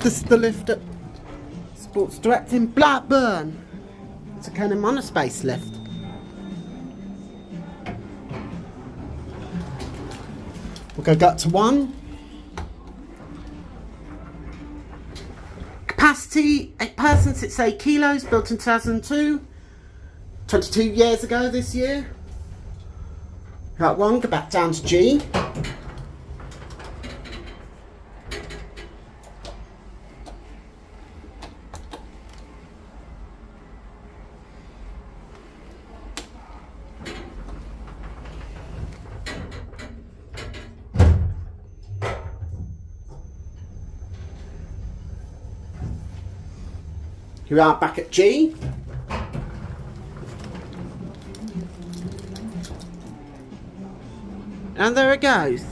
This is the lift at Sports Direct in Blackburn. It's a Kone monospace lift. We'll go up to one. Capacity, 8 persons, it's 8 kilos, built in 2002. 22 years ago this year. Right, one, go back down to G. Here we are back at G. And there it goes.